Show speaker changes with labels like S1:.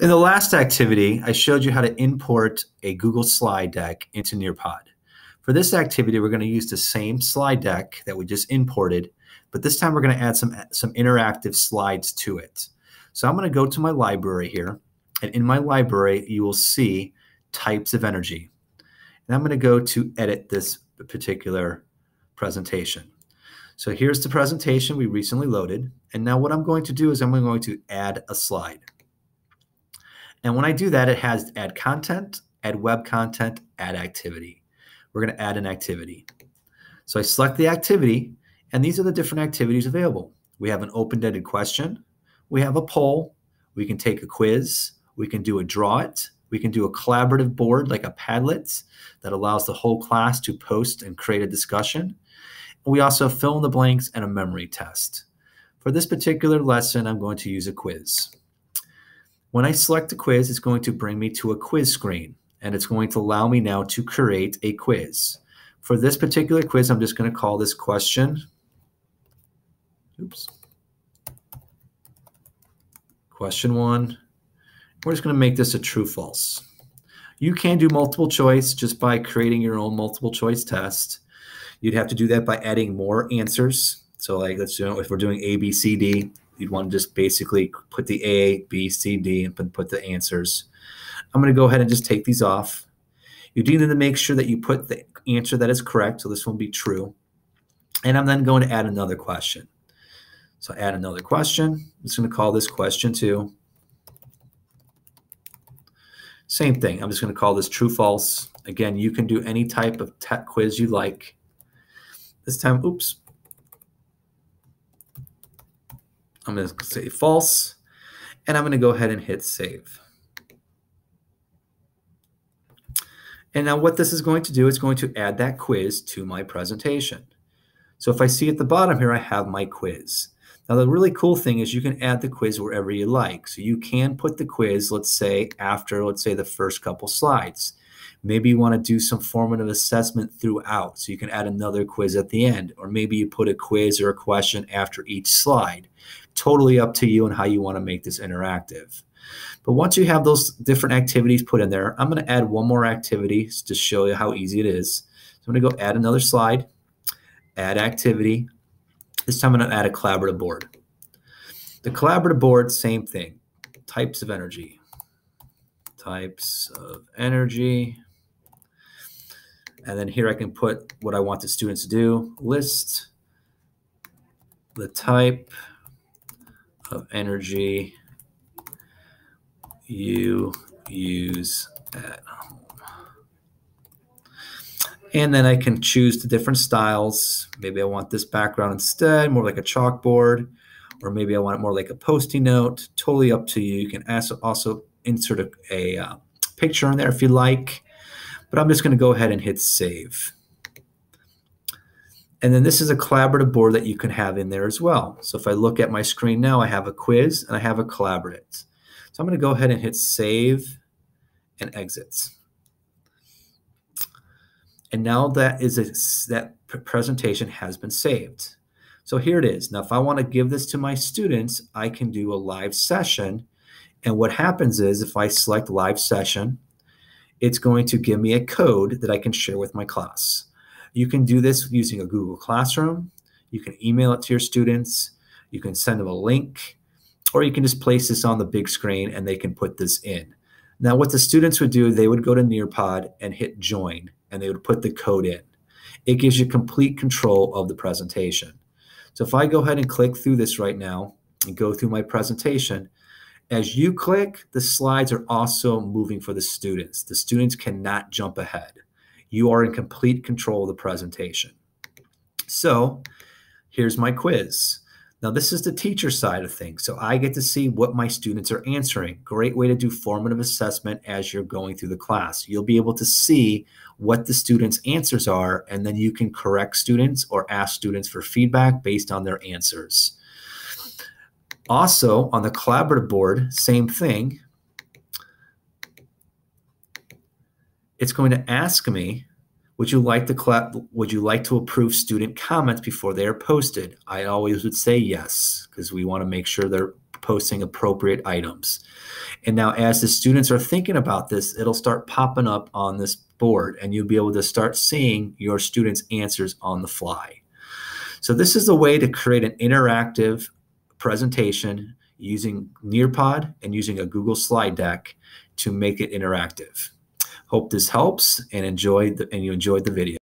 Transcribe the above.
S1: In the last activity, I showed you how to import a Google slide deck into Nearpod. For this activity, we're going to use the same slide deck that we just imported, but this time we're going to add some, some interactive slides to it. So I'm going to go to my library here, and in my library, you will see types of energy. And I'm going to go to edit this particular presentation. So here's the presentation we recently loaded. And now what I'm going to do is I'm going to add a slide. And when I do that, it has add content, add web content, add activity. We're going to add an activity. So I select the activity, and these are the different activities available. We have an open-ended question. We have a poll. We can take a quiz. We can do a draw it. We can do a collaborative board like a Padlet that allows the whole class to post and create a discussion. We also fill in the blanks and a memory test. For this particular lesson, I'm going to use a quiz. When I select a quiz, it's going to bring me to a quiz screen, and it's going to allow me now to create a quiz. For this particular quiz, I'm just going to call this question. Oops. Question one. We're just going to make this a true false. You can do multiple choice just by creating your own multiple choice test. You'd have to do that by adding more answers. So like let's do if we're doing A, B, C, D, you'd want to just basically put the A, B, C, D, and put the answers. I'm going to go ahead and just take these off. You do need to make sure that you put the answer that is correct. So this will be true. And I'm then going to add another question. So add another question. I'm just going to call this question two. Same thing. I'm just going to call this true false. Again, you can do any type of tech quiz you like. This time, oops, I'm going to say false, and I'm going to go ahead and hit save. And now what this is going to do is going to add that quiz to my presentation. So if I see at the bottom here, I have my quiz. Now the really cool thing is you can add the quiz wherever you like. So you can put the quiz, let's say after, let's say the first couple slides. Maybe you want to do some formative assessment throughout. So you can add another quiz at the end. Or maybe you put a quiz or a question after each slide. Totally up to you and how you want to make this interactive. But once you have those different activities put in there, I'm going to add one more activity to show you how easy it is. So I'm going to go add another slide, add activity. This time I'm going to add a collaborative board. The collaborative board, same thing. Types of energy. Types of energy. And then here I can put what I want the students to do. List the type of energy you use at home. And then I can choose the different styles. Maybe I want this background instead, more like a chalkboard, or maybe I want it more like a post-it note. Totally up to you. You can also insert a, a uh, picture in there if you like but I'm just going to go ahead and hit save. And then this is a collaborative board that you can have in there as well. So if I look at my screen now, I have a quiz and I have a collaborative. So I'm going to go ahead and hit save and exits. And now that is a, that presentation has been saved. So here it is. Now, if I want to give this to my students, I can do a live session. And what happens is if I select live session, it's going to give me a code that I can share with my class. You can do this using a Google Classroom. You can email it to your students. You can send them a link, or you can just place this on the big screen and they can put this in. Now, what the students would do, they would go to Nearpod and hit join, and they would put the code in. It gives you complete control of the presentation. So if I go ahead and click through this right now and go through my presentation, as you click, the slides are also moving for the students. The students cannot jump ahead. You are in complete control of the presentation. So here's my quiz. Now, this is the teacher side of things. So I get to see what my students are answering. Great way to do formative assessment as you're going through the class. You'll be able to see what the students' answers are, and then you can correct students or ask students for feedback based on their answers. Also on the collaborative board, same thing. It's going to ask me, would you like to would you like to approve student comments before they are posted? I always would say yes, because we want to make sure they're posting appropriate items. And now as the students are thinking about this, it'll start popping up on this board and you'll be able to start seeing your students' answers on the fly. So this is a way to create an interactive presentation using Nearpod and using a Google slide deck to make it interactive. Hope this helps and enjoyed the, and you enjoyed the video.